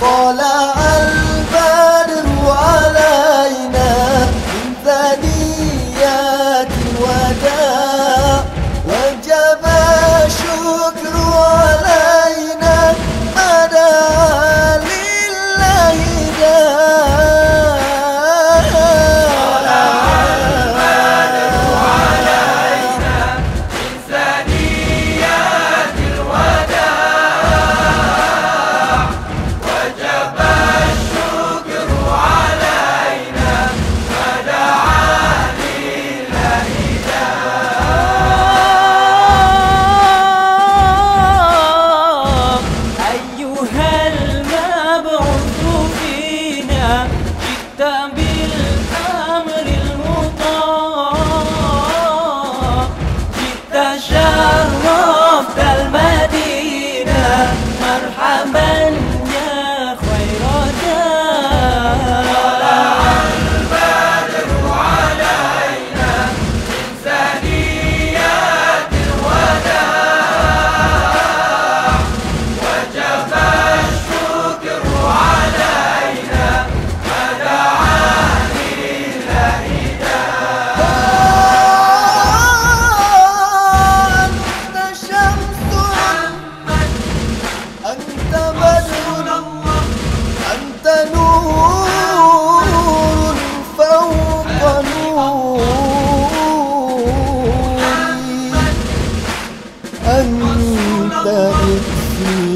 Bola عليه وسلم صلى you.